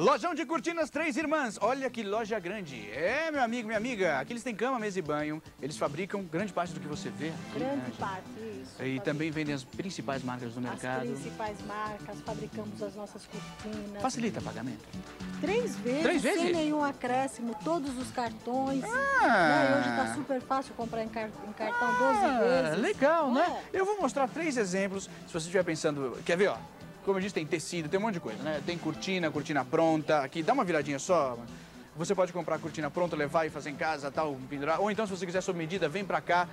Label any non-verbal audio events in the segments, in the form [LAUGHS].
Lojão de Cortinas Três Irmãs. Olha que loja grande. É, meu amigo, minha amiga. Aqui eles têm cama, mesa e banho. Eles fabricam grande parte do que você vê. aqui, Grande né, parte, isso. E também vendem as principais marcas do As mercado. principais marcas, fabricamos as nossas cortinas. Facilita pagamento. Três vezes, Três vezes? sem nenhum acréscimo, todos os cartões. Ah. Né? Hoje está super fácil comprar em, car- em cartão 12 Ah, vezes. legal, né? É. Eu vou mostrar três exemplos. Se você estiver pensando, quer ver, ó? Como eu disse, tem tecido, tem um monte de coisa, né? Tem cortina, cortina pronta. Aqui, dá uma viradinha só. Você pode comprar cortina pronta, levar e fazer em casa, tal, pendurar. Ou então, se você quiser sob medida, vem pra cá,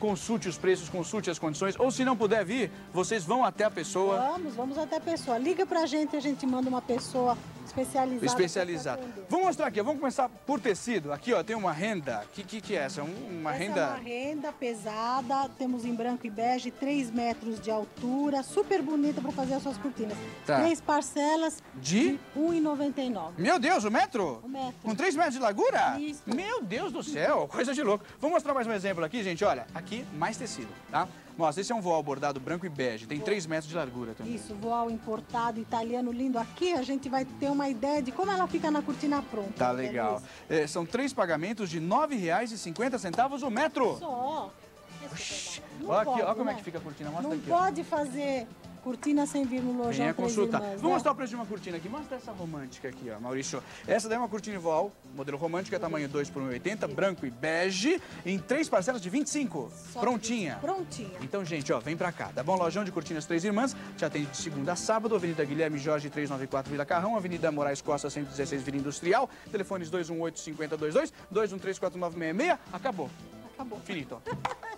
consulte os preços, consulte as condições. Ou se não puder vir, vocês vão até a pessoa. Vamos, vamos até a pessoa. Liga pra gente e a gente manda uma pessoa especializada. Especializada. Vamos mostrar aqui, vamos começar por tecido. Aqui, ó, tem uma renda. Que que, que é essa? Um- Uma Essa renda. é uma renda pesada, temos em branco e bege, 3 metros de altura, super bonita para fazer as suas cortinas. Tá. Três parcelas De? de R$ 1,99. Meu Deus, o metro? O metro. Com 3 metros de largura? Isso. Meu Deus do céu, coisa de louco. Vou mostrar mais um exemplo aqui, gente. Olha, aqui mais tecido, tá? Mostra, esse é um voal bordado branco e bege. Tem 3 metros de largura também. Isso, voal importado, italiano lindo. Aqui a gente vai ter uma ideia de como ela fica na cortina pronta. Tá legal. É, são três pagamentos de R$ 9,50 o metro. Só. Olha aqui, olha como é né? que fica a cortina. Mostra Não aqui. ó. pode fazer cortina sem vir no lojão Venha consultar. Irmãs, Vou né? mostrar o preço de uma cortina aqui. Mostra essa romântica aqui, ó, Maurício. Essa daí é uma cortina voal, modelo romântica, tamanho 2 por 1,80, branco e bege, em três parcelas de 25. Só Prontinha. Prontinha. Então, gente, ó, vem pra cá. Tá bom? Lojão de Cortinas Três Irmãs. Te atende de segunda a sábado. Avenida Guilherme Jorge, 394 Vila Carrão. Avenida Moraes Costa, 116 Vila Industrial. Telefones 218-5022, 213-4966. Acabou. Acabou. Finito. [LAUGHS]